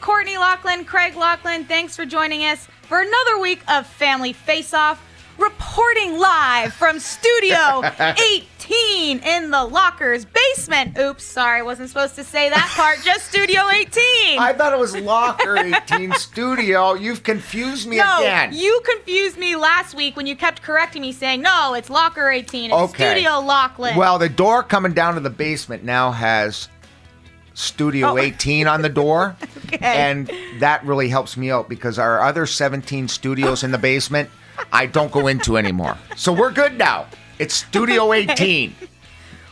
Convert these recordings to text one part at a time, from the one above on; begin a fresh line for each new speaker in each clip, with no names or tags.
Courtney Laughlin, Craig Laughlin, thanks for joining us for another week of Family Face Off. Reporting live from Studio 18 in the Lockers basement. Oops, sorry, I wasn't supposed to say that part. Just Studio 18.
I thought it was Locker 18 Studio. You've confused me
no,
again.
you confused me last week when you kept correcting me, saying no, it's Locker 18. It's
Okay.
Studio Laughlin.
Well, the door coming down to the basement now has Studio
Oh.
18 on the door.
Okay.
And that really helps me out because our other 17 studios in the basement, I don't go into anymore. So we're good now. It's Studio 18.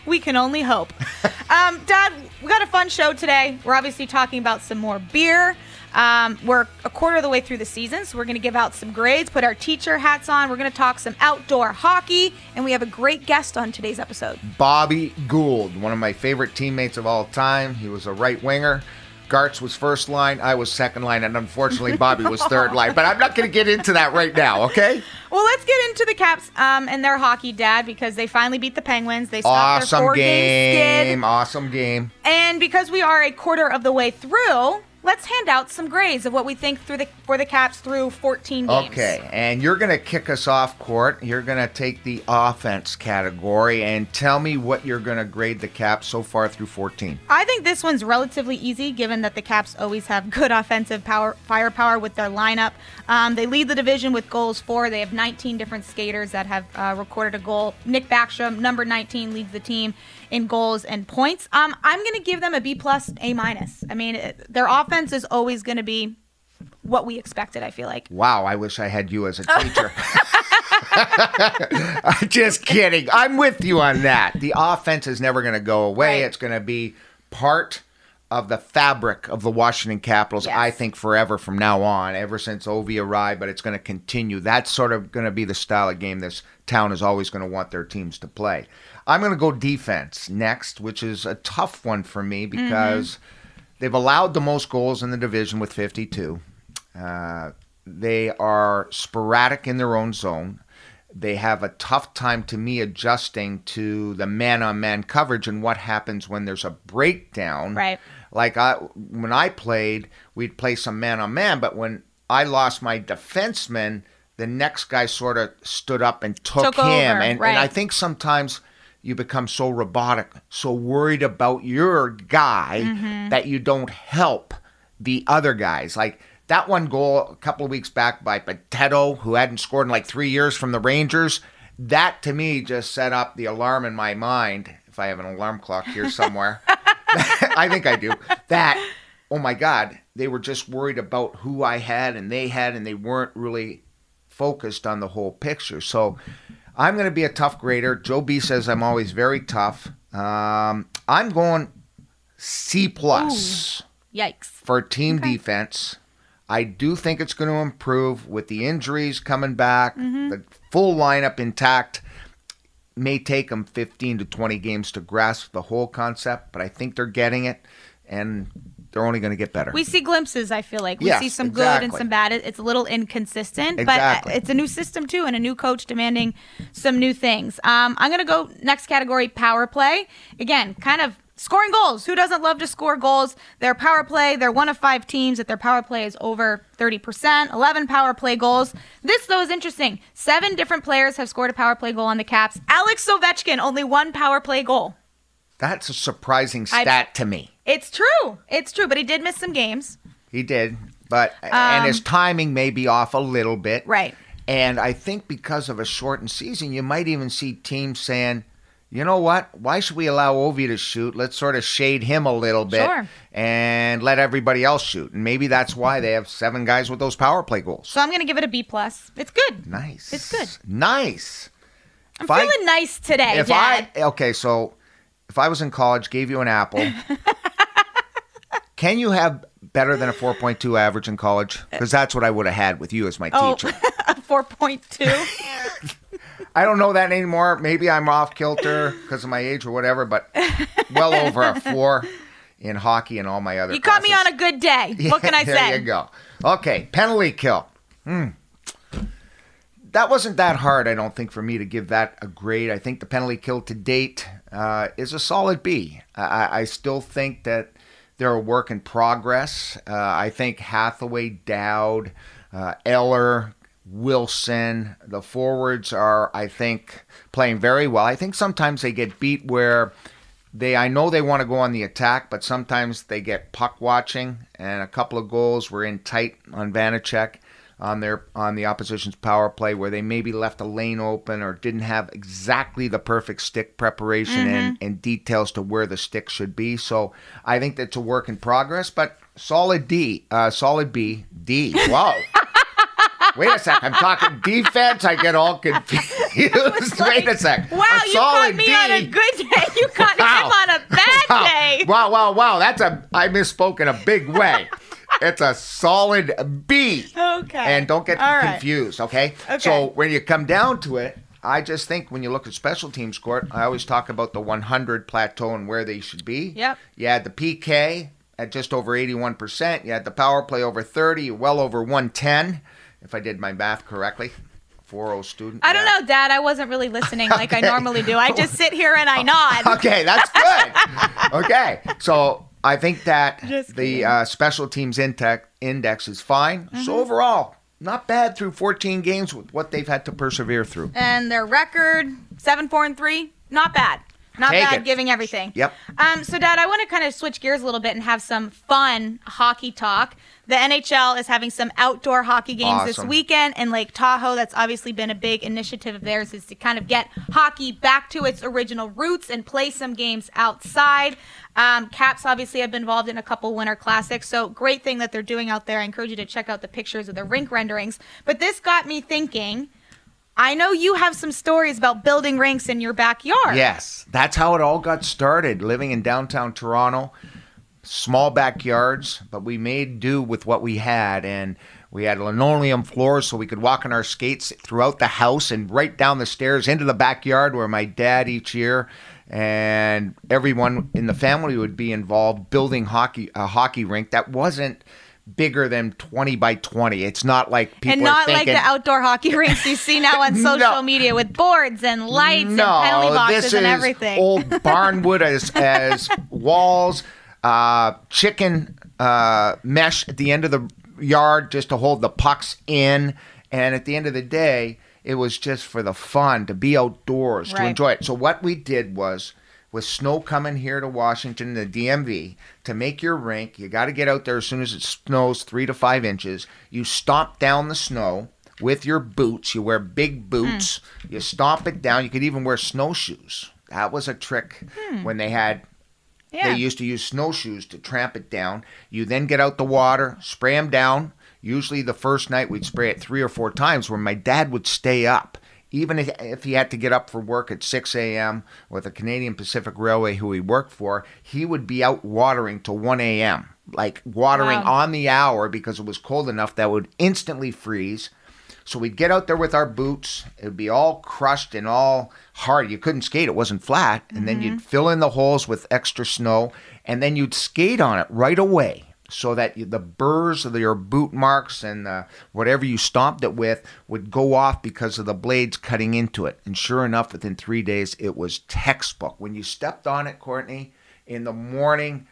We can only hope. um, Dad, we got a fun show today. We're obviously talking about some more beer. Um, we're a quarter of the way through the season, so we're going to give out some grades, put our teacher hats on. We're going to talk some outdoor hockey, and we have a great guest on today's episode.
Bobby Gould, one of my favorite teammates of all time. He was a right winger. Gartz was first line, I was second line, and unfortunately Bobby was third line. But I'm not going to get into that right now, okay?
Well, let's get into the Caps um, and their hockey, Dad, because they finally beat the Penguins. They stopped their four-game skid.
game. Awesome game.
And because we are a quarter of the way through, let's hand out some grades of what we think through the for the Caps through 14 games.
Okay, and you're going to kick us off, Court. You're going to take the offense category and tell me what you're going to grade the Caps so far through 14.
I think this one's relatively easy, given that the Caps always have good offensive power, firepower with their lineup. Um, they lead the division with goals for. They have 19 different skaters that have uh, recorded a goal. Nick Backstrom, number 19, leads the team in goals and points. Um, I'm going to give them a B plus, A minus. I mean, it, their offense is always going to be what we expected. I feel like.
Wow, I wish I had you as a teacher. Just kidding. I'm with you on that. The offense is never going to go away.
Right.
It's going to be part of the fabric of the Washington Capitals,
Yes.
I think, forever from now on, ever since Ovi arrived, but it's going to continue. That's sort of going to be the style of game this town is always going to want their teams to play. I'm going to go defense next, which is a tough one for me because they've allowed the most goals in the division with 52. Uh, they are sporadic in their own zone. They have a tough time to me adjusting to the man on man coverage and what happens when there's a breakdown.
Right.
Like I, when I played, we'd play some man on man, but when I lost my defenseman, the next guy sort of stood up and took,
Took
him.
over,
and, and. I think sometimes you become so robotic, so worried about your guy
Mm-hmm.
that you don't help the other guys. Like that one goal a couple of weeks back by Potato, who hadn't scored in like three years from the Rangers. That to me just set up the alarm in my mind. If I have an alarm clock here somewhere, I think I do. That, oh my God, they were just worried about who I had and they had, and they weren't really focused on the whole picture. So I'm going to be a tough grader. Joe B says I'm always very tough. Um, I'm going C plus
Yikes.
for team
Okay.
defense. I do think it's going to improve with the injuries coming back,
Mm-hmm.
the full lineup intact. May take them 15 to 20 games to grasp the whole concept, but I think they're getting it, and they're only going to get better.
We see glimpses. I feel like we
Yes,
see some good and some bad. It's a little inconsistent,
Exactly.
but it's a new system too, and a new coach demanding some new things. Um, I'm gonna go next category: power play. Again, kind of scoring goals. Who doesn't love to score goals? Their power play. They're one of five teams that their power play is over 30%. 11 power play goals. This though is interesting. Seven different players have scored a power play goal on the Caps. Alex Ovechkin only one power play goal.
That's a surprising stat to me.
It's true. It's true, but he did miss some games.
He did, but and his timing may be off a little bit.
Um, Right.
And I think because of a shortened season, you might even see teams saying, you know what? Why should we allow Ovi to shoot? Let's sort of shade him a little bit
Sure.
and let everybody else shoot. And maybe that's why they have seven guys with those power play goals.
So I'm gonna give it a B plus. It's good.
Nice.
It's good.
Nice.
I'm
If I-
feeling nice today,
If
Dad.
I okay, so if I was in college, gave you an apple, can you have better than a 4.2 average in college? Because that's what I would have had with you as my
oh,
teacher.
a four point two.
I don't know that anymore. Maybe I'm off kilter because of my age or whatever, but well over a four in hockey and all my other.
You caught me on a good day. what can I
there
say?
you go. Okay, penalty kill. Hmm. That wasn't that hard, I don't think, for me to give that a grade. I think the penalty kill to date uh, is a solid B. I, I- still think that they're a work in progress. Uh, I think Hathaway, Dowd, uh, Eller, Wilson, the forwards are, I think, playing very well. I think sometimes they get beat where they, I know they want to go on the attack, but sometimes they get puck watching, and a couple of goals were in tight on Vanecek on their on the opposition's power play where they maybe left a lane open or didn't have exactly the perfect stick preparation
Mm-hmm.
and, and details to where the stick should be. So I think that's a work in progress, but solid D, uh, solid B, D. Wow. Wait a sec. I'm talking defense. I get all confused. Wait a sec.
Wow,
A
you caught me
D.
on a good day. You caught
Wow.
him on a bad
Wow.
day.
Wow, wow, wow. That's a I misspoke in a big way. It's a solid B.
Okay.
And don't get
All right.
confused, okay?
Okay.
So when you come down to it, I just think when you look at special teams court, I always talk about the 100 plateau and where they should be.
Yep.
You had the PK at just over 81%. You had the power play over 30, well over 110, if I did my math correctly. 4 student.
I don't
Yeah.
know, Dad. I wasn't really listening like I normally do. I just sit here and I nod.
Okay, that's good. okay, so I think that the uh, special teams index index is fine.
Mm-hmm.
So overall, not bad through 14 games with what they've had to persevere through.
And their record, seven, four, and three, not bad. Not
Take
bad,
it.
giving everything.
Yep.
Um, so, Dad, I want to kind of switch gears a little bit and have some fun hockey talk. The NHL is having some outdoor hockey games this weekend in Lake Tahoe. That's obviously been a big initiative of theirs, is to kind of get hockey back to its original roots and play some games outside. Um, Caps obviously have been involved in a couple Winter Classics, so great thing that they're doing out there. I encourage you to check out the pictures of the rink renderings. But this got me thinking. I know you have some stories about building rinks in your backyard.
Yes, that's how it all got started. Living in downtown Toronto, small backyards, but we made do with what we had, and we had linoleum floors so we could walk on our skates throughout the house and right down the stairs into the backyard where my dad each year and everyone in the family would be involved building hockey a hockey rink that wasn't bigger than 20 by 20 it's not like people
and not like the outdoor hockey rinks you see now on social
No.
media with boards and lights and penalty boxes
this
and
is
everything.
Old barnwood as as walls, uh, chicken uh, mesh at the end of the yard just to hold the pucks in. And at the end of the day, it was just for the fun to be outdoors to enjoy it. So what we did was. With snow coming here to Washington, the DMV, to make your rink, you got to get out there as soon as it snows three to five inches. You stomp down the snow with your boots. You wear big boots. Hmm. You stomp it down. You could even wear snowshoes. That was a trick hmm. when they had.
yeah.
They used to use snowshoes to tramp it down. You then get out the water, spray them down. Usually the first night we'd spray it three or four times. Where my dad would stay up, even if, he had to get up for work at 6 a.m. with the Canadian Pacific Railway, who he worked for, he would be out watering till 1 a.m. Like watering
Wow.
on the hour because it was cold enough that would instantly freeze. So we'd get out there with our boots. It would be all crushed and all hard. You couldn't skate, it wasn't flat. And then you'd mm-hmm. fill in the holes with extra snow, and then you'd skate on it right away so that the burrs of your boot marks and the, whatever you stomped it with would go off because of the blades cutting into it. And sure enough, within three days, it was textbook. When you stepped on it, Courtney, in the morning,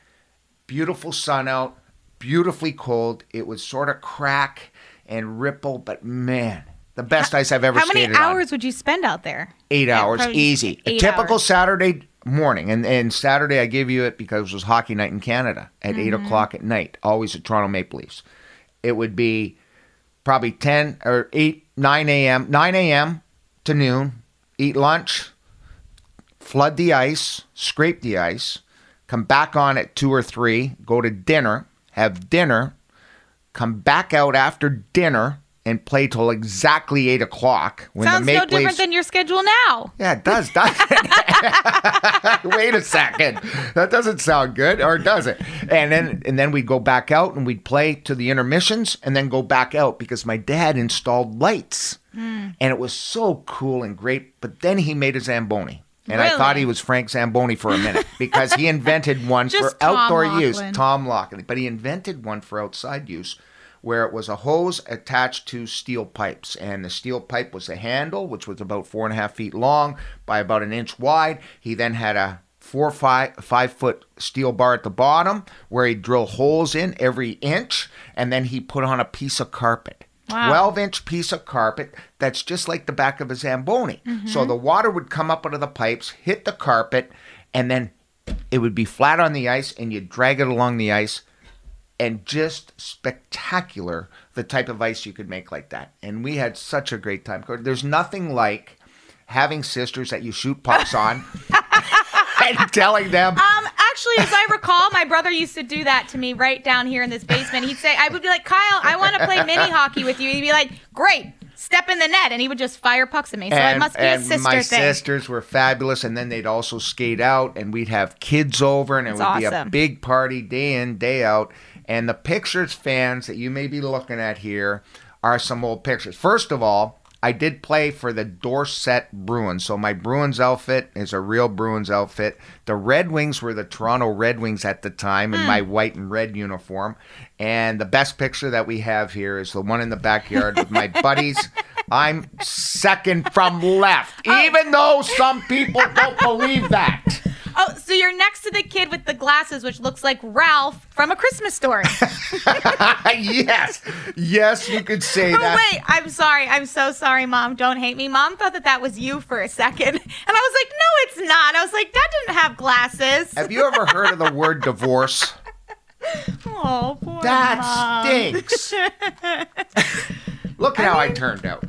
beautiful sun out, beautifully cold. It would sort of crack and ripple, but man, the best ice I've ever
How many
on.
hours would you spend out there?
Eight
Yeah,
hours, easy. A typical
hours.
Saturday morning, and and Saturday I gave you it because it was hockey night in Canada at eight
Mm-hmm.
o'clock at night, always at Toronto Maple Leafs. It would be probably ten or eight, nine a.m., nine a.m. to noon. Eat lunch, flood the ice, scrape the ice, come back on at two or three, go to dinner, have dinner, come back out after dinner, and play till exactly eight o'clock. When
Sounds
the
no different
Leafs,
than your schedule now.
yeah, it does, doesn't it? Wait a second. That doesn't sound good, or does it? And then and then we'd go back out and we'd play to the intermissions and then go back out because my dad installed lights.
Hmm.
And it was so cool and great. But then he made a Zamboni. And I thought he was Frank Zamboni for a minute because he invented one for
Tom
outdoor use. Tom Laughlin. But he invented one for outside use where it was a hose attached to steel pipes. And the steel pipe was a handle, which was about four and a half feet long by about an inch wide. He then had a four five five foot steel bar at the bottom where he'd drill holes in every inch, and then he put on a piece of carpet.
Wow.
12 inch piece of carpet that's just like the back of a Zamboni. So mm-hmm. the water would come up out of the pipes, hit the carpet, and then it would be flat on the ice, and you'd drag it along the ice. And just spectacular the type of ice you could make like that. And we had such a great time. There's nothing like having sisters that you shoot pucks on and telling them,
Um, actually, as I recall, my brother used to do that to me right down here in this basement. He'd say, I would be like, Kyle, I want to play mini hockey with you. He'd be like, great, step in the net. And he would just fire pucks at me. So it must be a
and
sister
my
thing.
sisters were fabulous, and then they'd also skate out, and we'd have kids over, and it
That's
would be a big party day in, day out. And the pictures, fans, that you may be looking at here are some old pictures. First of all, I did play for the Dorset Bruins, so my Bruins outfit is a real Bruins outfit. The Red Wings were the Toronto Red Wings at the time in
Hmm.
my white and red uniform. And the best picture that we have here is the one in the backyard with my buddies. I'm second from left, even though some people don't believe that.
Oh, so you're next to the kid with the glasses, which looks like Ralph from A Christmas Story.
yes, yes, you could say
Oh,
that.
wait, I'm sorry. I'm so sorry, Mom. Don't hate me. Mom thought that that was you for a second. And I was like, no, it's not. I was like, that didn't have glasses.
Have you ever heard of the word divorce?
Oh, poor
That
Mom.
stinks. Look at how I turned out.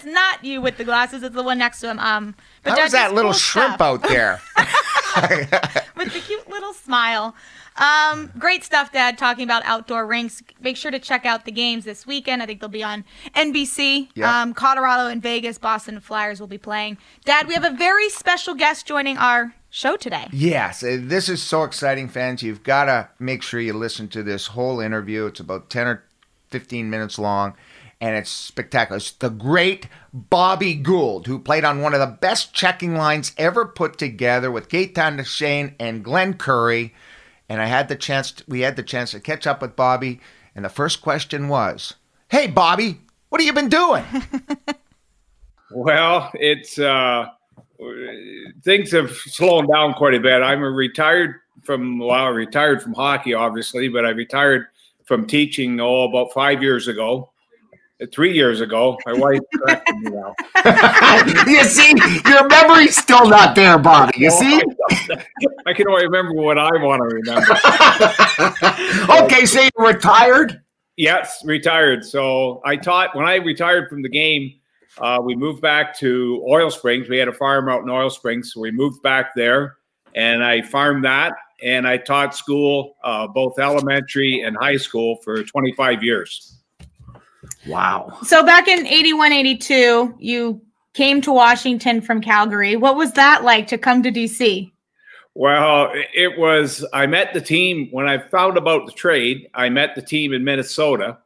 It's not you with the glasses. It's the one next to him. Um, but
How
Dad
was that little
cool
shrimp
stuff
out there?
with the cute little smile. Um, great stuff, Dad. Talking about outdoor rinks. Make sure to check out the games this weekend. I think they'll be on NBC.
Yeah.
Um, Colorado and Vegas, Boston Flyers will be playing. Dad, we have a very special guest joining our show today.
Yes, uh, this is so exciting, fans. You've got to make sure you listen to this whole interview. It's about 10 or 15 minutes long, and it's spectacular. It's the great Bobby Gould, who played on one of the best checking lines ever put together with Gaetan Duchesne and Glen Currie. And I had the chance, to, we had the chance to catch up with Bobby, and the first question was, Hey, Bobby, what have you been doing?
Well, it's uh, things have slowed down quite a bit. I'm a retired from well, I retired from hockey, obviously, but I retired from teaching oh about five years ago, three years ago. My wife corrected me now.
you see, your memory's still not there, Bobby. You see?
I can only remember what I want to remember.
okay, so you're retired?
Yes, retired. So I taught when I retired from the game. Uh, we moved back to Oil Springs. We had a farm out in Oil Springs, so we moved back there, and I farmed that. And I taught school, uh, both elementary and high school, for 25 years.
Wow.
So back in 81, 82, you came to Washington from Calgary. What was that like to come to DC?
Well, it was. I met the team when I found about the trade. I met the team in Minnesota,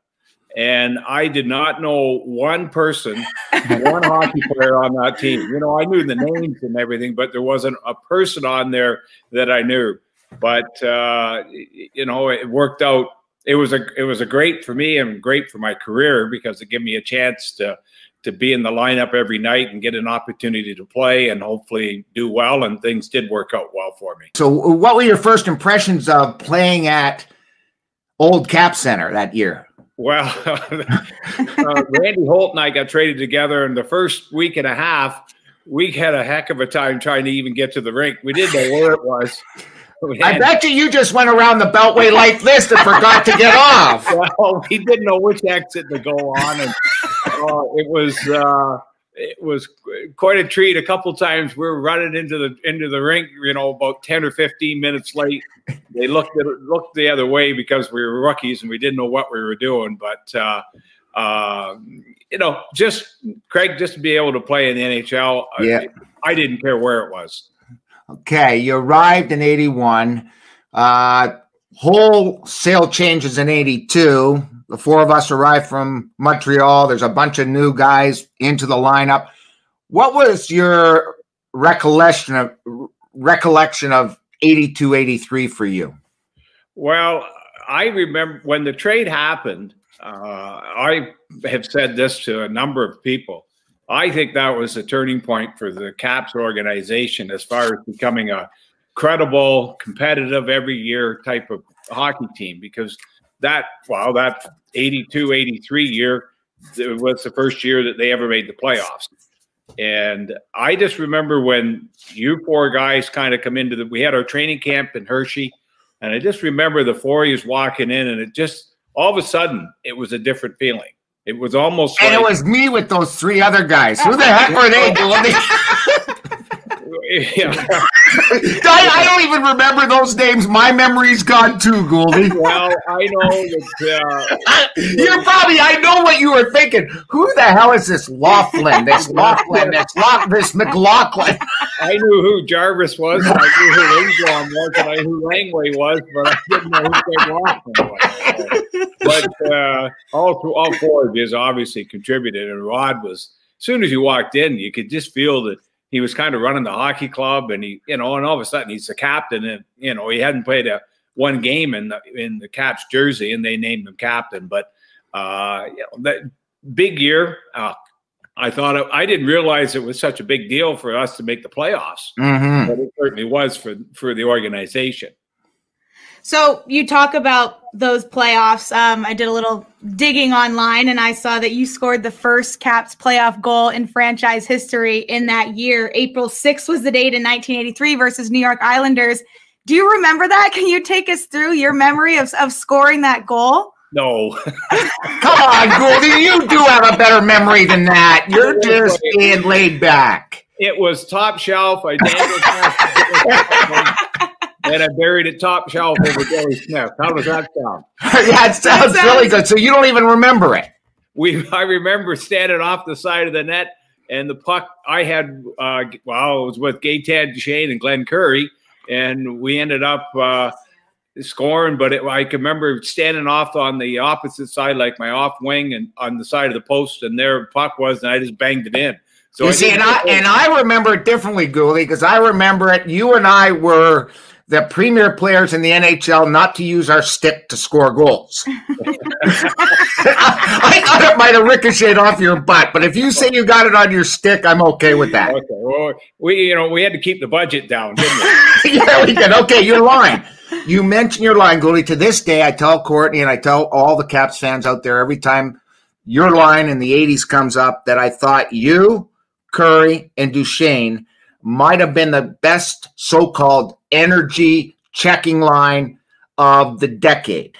and I did not know one person, one hockey player on that team. You know, I knew the names and everything, but there wasn't a person on there that I knew. But uh, you know, it worked out. It was a it was a great for me and great for my career because it gave me a chance to to be in the lineup every night and get an opportunity to play and hopefully do well. And things did work out well for me.
So, what were your first impressions of playing at Old Cap Center that year?
Well, uh, Randy Holt and I got traded together, and the first week and a half, we had a heck of a time trying to even get to the rink. We didn't know where it was.
I bet you you just went around the Beltway like this and forgot to get off.
well, we didn't know which exit to go on, and uh, it was uh, it was quite a treat. A couple times we were running into the into the rink, you know, about ten or fifteen minutes late. They looked at, looked the other way because we were rookies and we didn't know what we were doing. But uh, uh, you know, just Craig, just to be able to play in the NHL, I-
Yeah.
I didn't care where it was.
Okay, you arrived in 81. Uh, wholesale changes in 82. The four of us arrived from Montreal. There's a bunch of new guys into the lineup. What was your recollection of recollection of 82 83 for you?
Well, I remember when the trade happened. Uh, I have said this to a number of people I think that was a turning point for the Caps organization as far as becoming a credible, competitive every year type of hockey team because that, well, that 82 83 year was the first year that they ever made the playoffs. And I just remember when you four guys kind of come into the, we had our training camp in Hershey, and I just remember the four of walking in, and it just all of a sudden it was a different feeling. It was almost
and like, it was me with those three other guys. Who the heck were they doing? I, I, don't even remember those names. My memory's gone too, Gouldy.
Well, I know that uh,
you're probably. I know what you were thinking. Who the hell is this Laughlin? This Laughlin? This Loughlin? This McLaughlin?
I knew who Jarvis was. And I knew who Engblom was, and I knew who Langway was, but I didn't know who Laughlin was. But uh, all all four of you obviously contributed, and Rod was. As soon as you walked in, you could just feel that he was kind of running the hockey club, and he, you know, and all of a sudden he's the captain, and you know he hadn't played a one game in the in the Caps jersey, and they named him captain. But uh, you know, that big year. Uh, I thought it, I didn't realize it was such a big deal for us to make the playoffs,
mm-hmm.
but it certainly was for for the organization.
So you talk about those playoffs. Um, I did a little digging online and I saw that you scored the first Caps playoff goal in franchise history in that year. April 6th was the date in 1983 versus New York Islanders. Do you remember that? Can you take us through your memory of, of scoring that goal?
No.
Come on, Gouldy. You do have a better memory than that. You're just being laid back.
It was top shelf. I and I buried it top shelf over Joey Smith. How does that sound?
yeah, it sounds, sounds really good. So you don't even remember it.
We, I remember standing off the side of the net, and the puck I had. Uh, well, it was with Gaetan Shane and Glen Currie, and we ended up uh, scoring. But it, I can remember standing off on the opposite side, like my off wing, and on the side of the post, and there puck was, and I just banged it in.
So you I see, and I and I remember it differently, Gouldy, because I remember it. You and I were the premier players in the NHL not to use our stick to score goals. I thought it might have ricocheted off your butt, but if you say you got it on your stick, I'm okay with that.
Okay. Well, we you know we had to keep the budget down, didn't
we? yeah, we did. Okay, your line. You mentioned your line, Gouldy. To this day, I tell Courtney and I tell all the Caps fans out there every time your line in the '80s comes up that I thought you, Currie, and Duchesne might have been the best so-called energy checking line of the decade.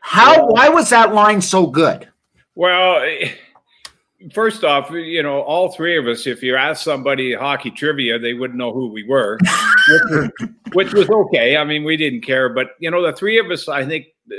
How? Why was that line so good?
Well, first off, you know, all three of us, if you ask somebody hockey trivia, they wouldn't know who we were, which, was, which was okay. I mean, we didn't care, but you know, the three of us, I think, uh,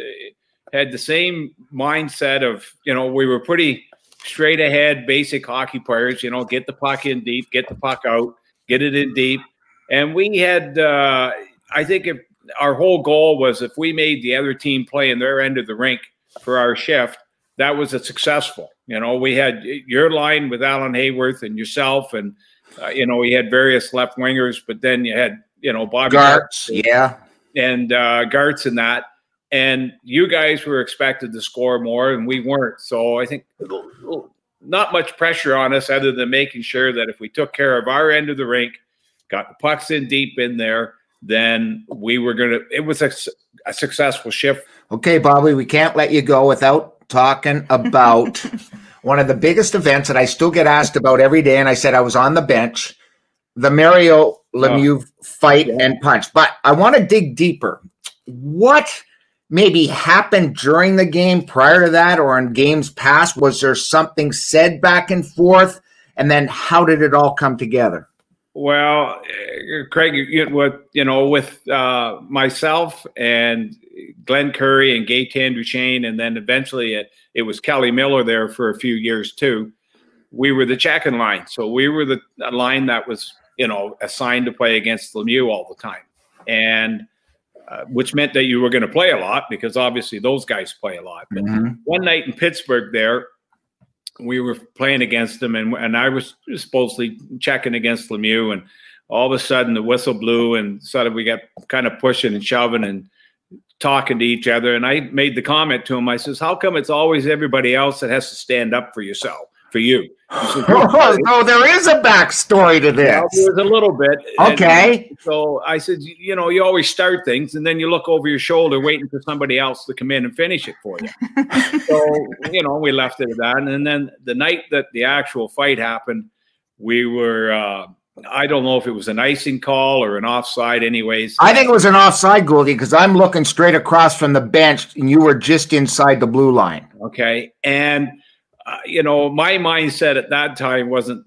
had the same mindset of, you know, we were pretty straight ahead, basic hockey players. You know, get the puck in deep, get the puck out get it in deep. And we had, uh, I think, if our whole goal was if we made the other team play in their end of the rink for our shift, that was a successful. You know, we had your line with Alan Haworth and yourself, and uh, you know, we had various left wingers, but then you had you know Bobby
Gartz, yeah,
and uh, Gartz and that. And you guys were expected to score more, and we weren't. So I think not much pressure on us other than making sure that if we took care of our end of the rink, got the pucks in deep in there, then we were going to, it was a, a, successful shift.
Okay, Bobby, we can't let you go without talking about one of the biggest events that I still get asked about every day. And I said I was on the bench, the Mario oh. Lemieux oh. fight yeah. and punch. But I want to dig deeper. What maybe happened during the game prior to that or in games past? Was there something said back and forth? And then how did it all come together?
Well, Craig, with you know, with uh, myself and Glen Currie and Gaetan Duchesne, and then eventually it, it was Kelly Miller there for a few years too. We were the checking line, so we were the line that was you know assigned to play against Lemieux all the time, and uh, which meant that you were going to play a lot because obviously those guys play a lot. But mm-hmm. one night in Pittsburgh, there we were playing against them, and and I was supposedly checking against Lemieux, and all of a sudden the whistle blew, and suddenly we got kind of pushing and shoving and talking to each other. And I made the comment to him. I says, "How come it's always everybody else that has to stand up for yourself for you.
oh, there is a backstory to this.
Well, there's a little bit.
Okay.
And so I said, you know, you always start things and then you look over your shoulder waiting for somebody else to come in and finish it for you. so, you know, we left it at that. And then the night that the actual fight happened, we were, uh, I don't know if it was an icing call or an offside, anyways.
I think it was an offside, Gouldy, because I'm looking straight across from the bench and you were just inside the blue line.
Okay. And, uh, you know, my mindset at that time wasn't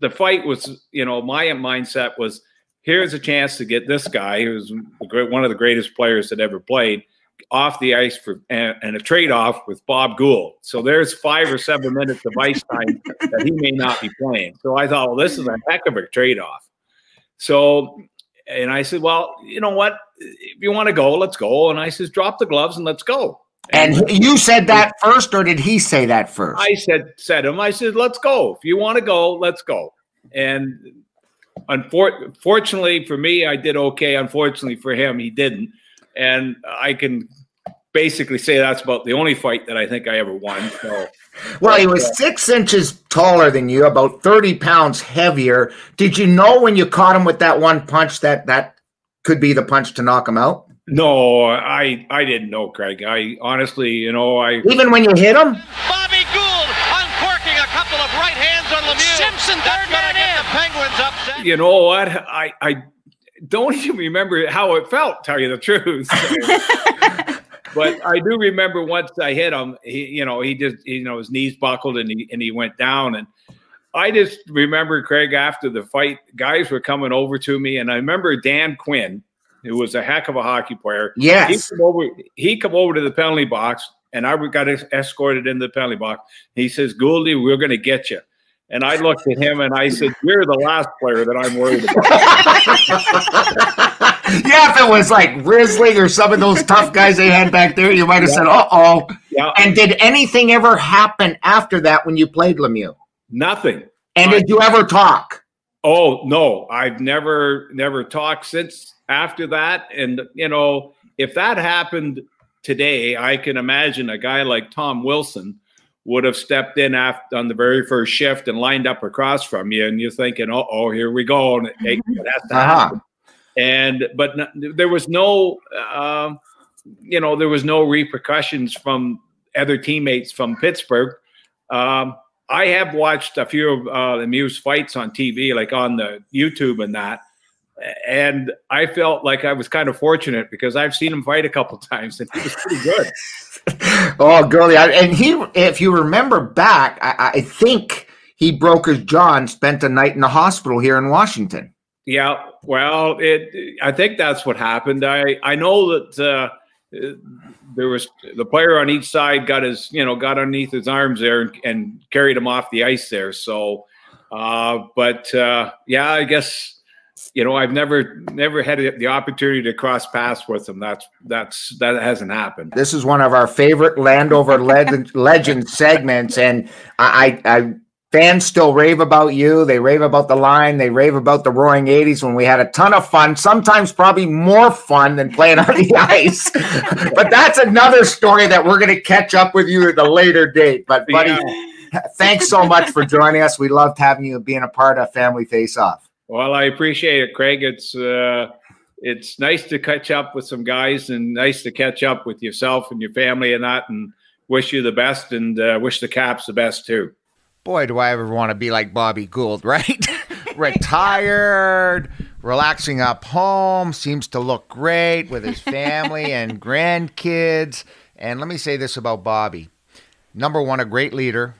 the fight was, you know, my mindset was here's a chance to get this guy who's one of the greatest players that ever played off the ice for and, and a trade off with Bob Gould. So there's five or seven minutes of ice time that he may not be playing. So I thought, well, this is a heck of a trade off. So, and I said, well, you know what? If you want to go, let's go. And I says, drop the gloves and let's go.
And, and you said that first, or did he say that first?
I said, said him. I said, let's go. If you want to go, let's go. And unfortunately for me, I did okay. Unfortunately for him, he didn't. And I can basically say that's about the only fight that I think I ever won. So,
well, he was uh, six inches taller than you, about thirty pounds heavier. Did you know when you caught him with that one punch that that could be the punch to knock him out?
No, I I didn't know, Craig. I honestly, you know, I
even when you hit him.
Bobby Gould uncorking a couple of right hands on Lemieux. Simpson third man in. The Penguins upset.
You know what? I I don't even remember how it felt. Tell you the truth. but I do remember once I hit him. He, you know, he just, you know, his knees buckled and he and he went down and. I just remember Craig after the fight, guys were coming over to me, and I remember Dan Quinn, who was a heck of a hockey player.
Yes.
He come over, he come over to the penalty box, and I got escorted into the penalty box. He says, Gouldy, we're going to get you. And I looked at him and I said, You're the last player that I'm worried about.
yeah, if it was like Risling or some of those tough guys they had back there, you might have yeah. said, Uh oh. Yeah. And did anything ever happen after that when you played Lemieux?
Nothing.
And I, did you ever talk?
Oh no, I've never never talked since after that. And, you know, if that happened today, I can imagine a guy like Tom Wilson would have stepped in after on the very first shift and lined up across from you, and you're thinking, "Oh, oh, here we go," and it, it has to uh-huh. happen. And but no, there was no, uh, you know, there was no repercussions from other teammates from Pittsburgh. Um, I have watched a few of uh, the Muse fights on TV, like on the YouTube and that, and I felt like I was kind of fortunate because I've seen him fight a couple times and he was pretty good.
oh, girly, and he, if you remember back, I, I, think he broke his jaw and spent a night in the hospital here in Washington.
Yeah, well, it. I think that's what happened. I I know that uh, there was the player on each side got his you know got underneath his arms there and, and carried him off the ice there. So, uh, but uh, yeah, I guess you know, I've never never had the opportunity to cross paths with them. That's that's that hasn't happened.
This is one of our favorite Landover legend, legend segments, and I, I fans still rave about you. They rave about the line. They rave about the Roaring '80s when we had a ton of fun. Sometimes probably more fun than playing on the ice. but that's another story that we're going to catch up with you at a later date. But buddy. Yeah. Thanks so much for joining us. We loved having you being a part of Family Face Off.
Well, I appreciate it, Craig. It's uh, it's nice to catch up with some guys, and nice to catch up with yourself and your family and that. And wish you the best, and uh, wish the Caps the best too.
Boy, do I ever want to be like Bobby Gould, right? Retired, relaxing up home, seems to look great with his family and grandkids. And let me say this about Bobby: number one, a great leader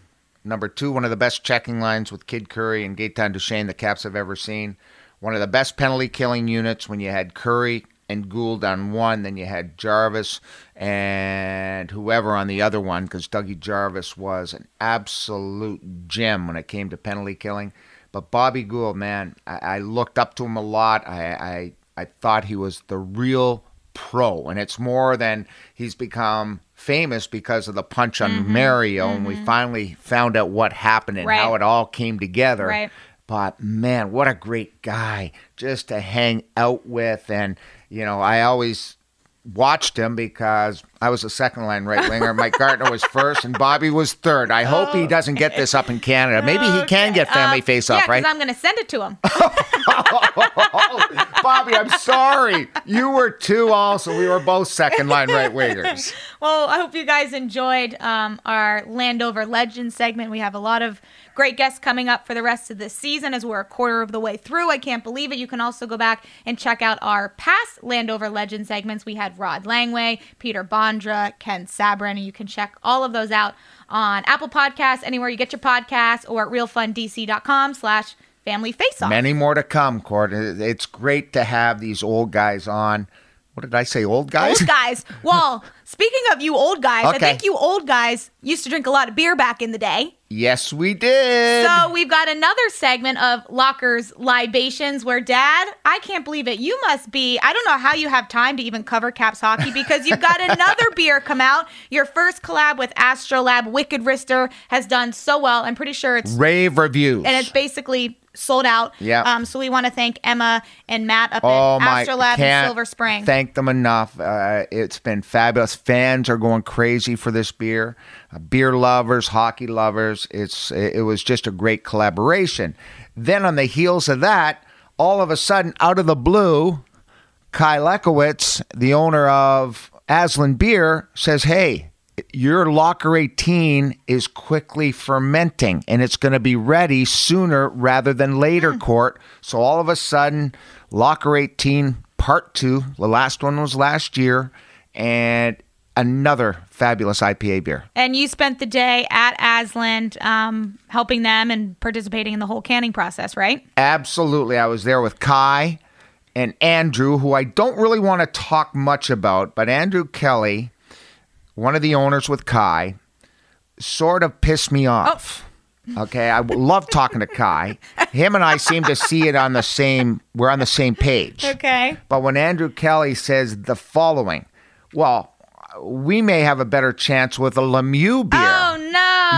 Number two, one of the best checking lines with Kid Currie and Gaetan Duchesne the Caps have ever seen. One of the best penalty killing units when you had Currie and Gould on one, then you had Jarvis and whoever on the other one, because Dougie Jarvis was an absolute gem when it came to penalty killing. But Bobby Gould, man, I, I looked up to him a lot. I, I I thought he was the real pro, and it's more than he's become famous because of the punch on mm-hmm, Mario, mm-hmm. and we mm-hmm. finally found out what happened and right. how it all came together.
Right.
But man, what a great guy just to hang out with. And, you know, I always watched him because I was a second line right winger. Mike Gartner was first, and Bobby was third. I hope he doesn't get this up in Canada. Maybe he can get family
Uh,
face
yeah,
off, right?
I'm going to send it to him.
Bobby, I'm sorry. You were two also. We were both second line right wingers.
Well, I hope you guys enjoyed um, our Landover Legends segment. We have a lot of great guests coming up for the rest of this season as we're a quarter of the way through. I can't believe it. You can also go back and check out our past Landover Legend segments. We had Rod Langway, Peter Bondra, Ken Sabourin, and you can check all of those out on Apple Podcasts, anywhere you get your podcasts, or at realfundc.com slash family face off.
Many more to come, Court. It's great to have these old guys on. What did I say? Old guys?
Old guys. Well, speaking of you old guys, I think you old guys used to drink a lot of beer back in the day.
Yes, we did.
So we've got another segment of Locker's libations where Dad, I can't believe it. You must be, I don't know how you have time to even cover Caps hockey because you've got another beer come out. Your first collab with Astrolab Wicked Wrister has done so well. I'm pretty sure it's
Rave reviews.
and it's basically sold out.
Yeah.
Um, so we want to thank Emma and Matt up
Oh
at! Astrolab in Silver Spring.
Thank them enough. Uh, it's been fabulous. Fans are going crazy for this beer. Uh, beer lovers, hockey lovers. It's it was just a great collaboration. Then on the heels of that, all of a sudden, out of the blue, Kai Leszkowicz, the owner of Aslin Beer, says, "Hey." Your locker 18 is quickly fermenting and it's going to be ready sooner rather than later, court. So all of a sudden, locker 18 part two, the last one was last year, and another fabulous IPA beer.
And you spent the day at Asland um, helping them and participating in the whole canning process, right?
Absolutely. I was there with Kai and Andrew, who I don't really want to talk much about, but Andrew Kelly, one of the owners with Kai, sort of pissed me off. Okay, I love talking to Kai. Him and I seem to see it on the same. We're on the same page.
Okay.
But when Andrew Kelly says the following, well, we may have a better chance with a Lemieux beer.
Oh.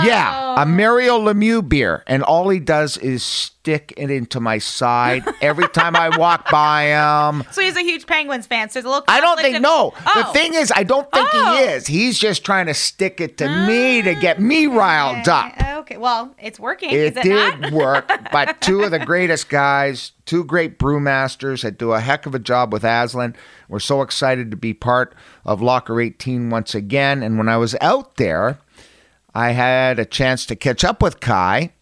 Yeah, a Mario Lemieux beer, and all he does is stick it into my side every time I walk by him.
So he's a huge Penguins fan. So there's a little.
I don't think
of-
no.
Oh.
The thing is, I don't think
Oh.
he is. He's just trying to stick it to me to ah, get me riled up.
Okay. okay. Well, it's working.
It,
it
did
not?
work, but two of the greatest guys, two great brewmasters that do a heck of a job with Aslin. We're so excited to be part of Locker 18 once again. And when I was out there, I had a chance to catch up with Kai,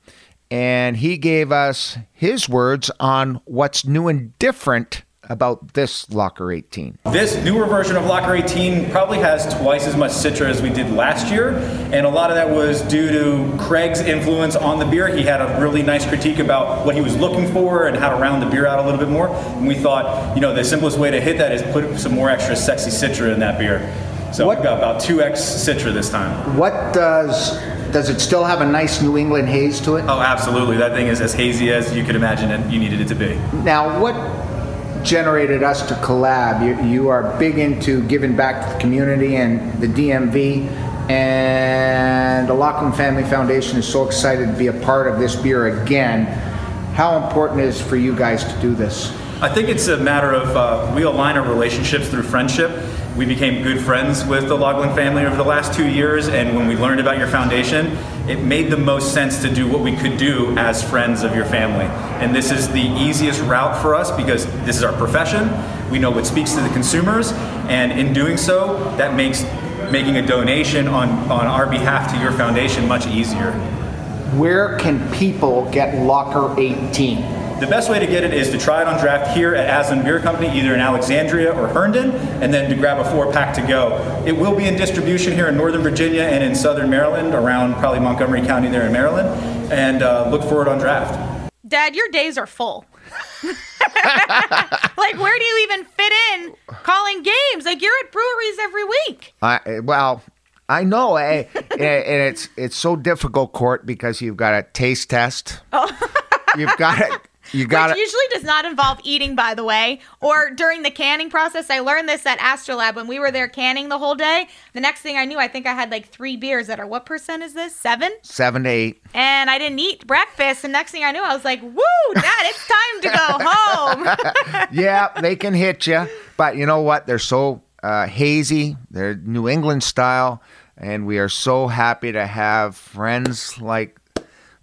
and he gave us his words on what's new and different about this Locker 18.
This newer version of Locker 18 probably has twice as much Citra as we did last year, and a lot of that was due to Craig's influence on the beer. He had a really nice critique about what he was looking for and how to round the beer out a little bit more. And we thought, you know, the simplest way to hit that is put some more extra sexy Citra in that beer. So
What-
we've got about 2x Citra this time.
What does does it still have a nice New England haze to it?
Oh, absolutely. That thing is as hazy as you could imagine it, you needed it to be.
Now, what generated us to collab? You, you are big into giving back to the community and the DMV, and the Laughlin Family Foundation is so excited to be a part of this beer again. How important is for you guys to do this?
I think it's a matter of uh, we align our relationships through friendship. We became good friends with the Laughlin family over the last two years, and when we learned about your foundation, it made the most sense to do what we could do as friends of your family. And this is the easiest route for us because this is our profession. We know what speaks to the consumers, and in doing so, that makes making a donation on, on our behalf to your foundation much easier.
Where can people get Locker 18?
The best way to get it is to try it on draft here at Aslin Beer Company, either in Alexandria or Herndon, and then to grab a four pack to go. It will be in distribution here in Northern Virginia and in Southern Maryland, around probably Montgomery County there in Maryland, and uh, look for it on draft.
Dad, your days are full. like, where do you even fit in calling games? Like, you're at breweries every week.
I well, I know, eh, and and it's it's so difficult, Court, because you've got a taste test. oh. You've got it. You got
Which
it.
usually does not involve eating, by the way. Or during the canning process, I learned this at Astrolab when we were there canning the whole day. The next thing I knew, I think I had like three beers that are what percent is this? Seven?
Seven to eight.
And I didn't eat breakfast. And next thing I knew, I was like, "Woo, Dad, it's time to go home."
yeah, they can hit you, but you know what? They're so uh, hazy. They're New England style, and we are so happy to have friends like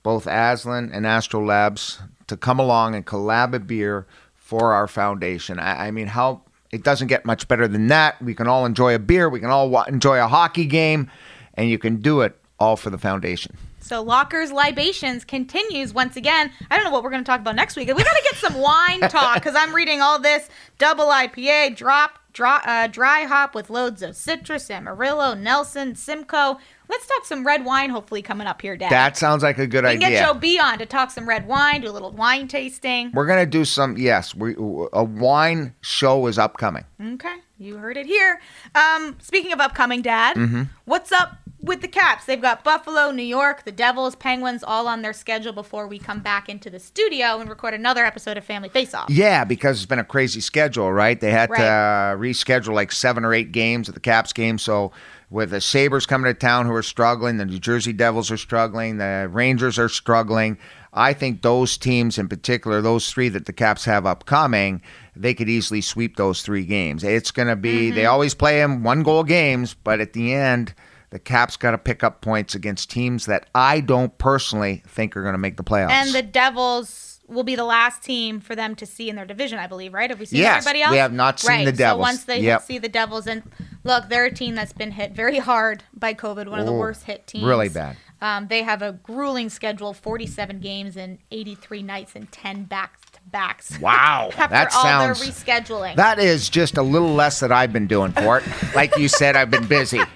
both Aslin and Astrolabs to come along and collab a beer for our foundation. I, I mean, how it doesn't get much better than that. We can all enjoy a beer. We can all wa- enjoy a hockey game, and you can do it all for the foundation.
So Lockers Libations continues once again. I don't know what we're going to talk about next week. We got to get some wine talk because I'm reading all this double IPA, drop, dry, uh, dry hop with loads of citrus, Amarillo, Nelson, Simcoe. Let's talk some red wine. Hopefully coming up here, Dad.
That sounds like a good idea.
we can
idea.
get Joe B on to talk some red wine, do a little wine tasting.
We're gonna do some. Yes, we a wine show is upcoming.
Okay, you heard it here. Um, speaking of upcoming, Dad,
Mm-hmm.
what's up with the Caps? They've got Buffalo, New York, the Devils, Penguins, all on their schedule before we come back into the studio and record another episode of Family Face Off.
Yeah, because it's been a crazy schedule, right? They had to uh, reschedule like seven or eight games at the Caps game. So with the Sabres coming to town who are struggling, the New Jersey Devils are struggling, the Rangers are struggling. I think those teams in particular, those three that the Caps have upcoming, they could easily sweep those three games. It's going to be,
Mm-hmm.
they always play them one goal games, but at the end, the Caps got to pick up points against teams that I don't personally think are going to make the playoffs.
And the Devils will be the last team for them to see in their division, I believe, right? Have we seen
Yes,
everybody else?
we have not seen
right.
the Devils.
So once they
Yep.
see the Devils, and look, they're a team that's been hit very hard by COVID, one of the worst hit teams.
really bad.
Um, they have a grueling schedule 47 games and 83 nights and 10 back to backs.
Wow,
After
that
all
sounds-
their rescheduling.
That is just a little less that I've been doing for it. Like you said, I've been busy.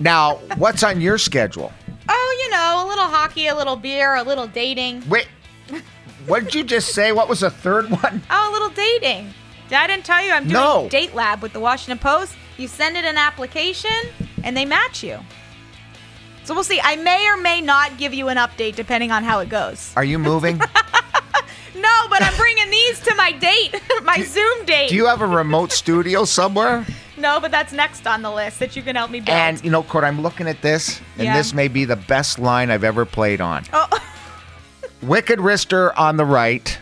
Now, what's on your schedule?
oh, you know, a little hockey, a little beer, a little dating.
Wait, what did you just say? What was the third one?
Oh, a little dating. Did I didn't tell you I'm doing
No.
Date Lab with the Washington Post. You send it an application and they match you. So we'll see. I may or may not give you an update depending on how it goes.
Are you moving?
No, but I'm bringing these to my date, my Zoom date.
Do you have a remote studio somewhere?
no, but that's next on the list that you can help me build.
And you know, Court, I'm looking at this, and
Yeah.
this may be the best line I've ever played on.
oh,
Wicked Wrister on the right,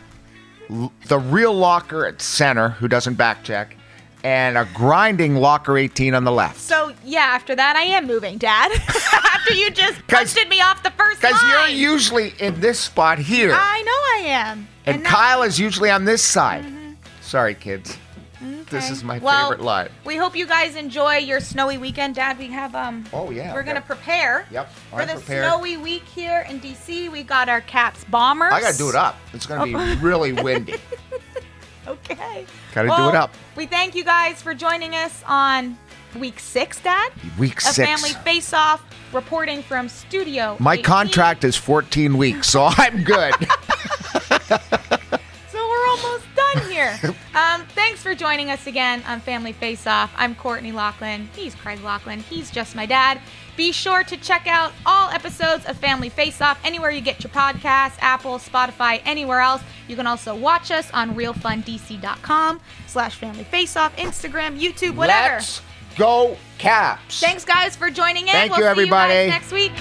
the real locker at center, who doesn't back check, and a grinding locker 18 on the left.
so yeah, after that I am moving, Dad. after you just posted me off the first line.
Because you're usually in this spot here.
I know I am.
And,
now-
Kyle is usually on this side. Mm-hmm. Sorry, kids. This is my
Well,
favorite line.
We hope you guys enjoy your snowy weekend, Dad. We have um.
Oh, yeah,
We're gonna prepare.
Yep,
For
I'm
the
prepared.
snowy week here in DC, we got our Caps bombers.
I gotta do it up. It's gonna be
Oh.
really windy.
Okay.
Gotta do it up.
We thank you guys for joining us on week six, Dad.
Week
A
six.
family face-off, reporting from Studio.
My
18.
contract is 14 weeks, so I'm good.
So we're almost done here. um, thanks for joining us again on Family Face Off. I'm Courtney Laughlin. He's Craig Laughlin. He's just my dad. Be sure to check out all episodes of Family Face Off anywhere you get your podcasts, Apple, Spotify, anywhere else. You can also watch us on realfundc.com slash family face off, Instagram, YouTube, whatever.
Let's go, Caps.
Thanks guys for joining in.
Thank
we'll
you,
see
everybody.
you guys next week.